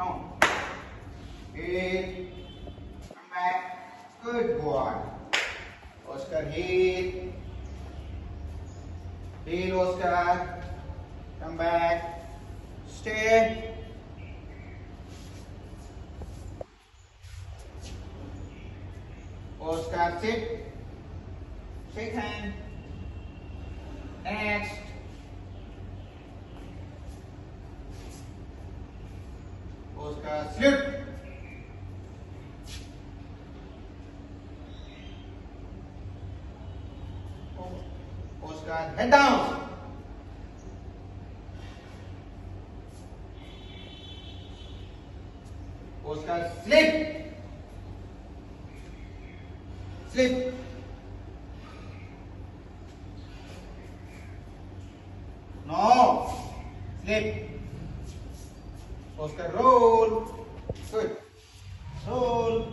On. Come back. Good boy. Oscar, hit. Hit, Oscar. Come back. Stay. Oscar, sit. Shake hand. Next. Oscar, slip. Oscar, head down. Oscar, slip. Slip. No. Slip. Oscar, roll. Good. Roll.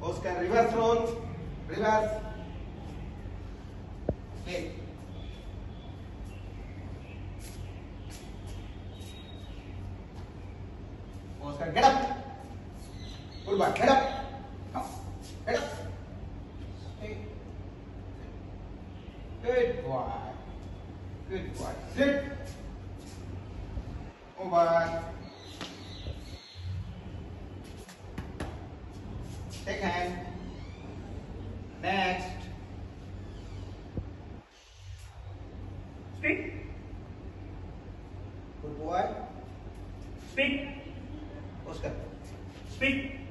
Oscar, reverse roll. Reverse. Oscar, get up. Good boy, get up. Come. Get up. Stay. Good boy. Good boy. Sit. Over. Take hand. Next. Speak. Good boy. Speak. Oscar. Speak.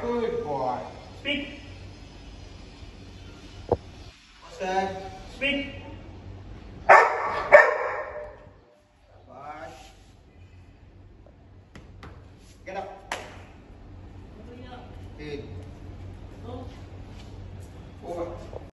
Good boy. Speak. Oscar. Speak. Bye. Get up. Hey. Over. Oh.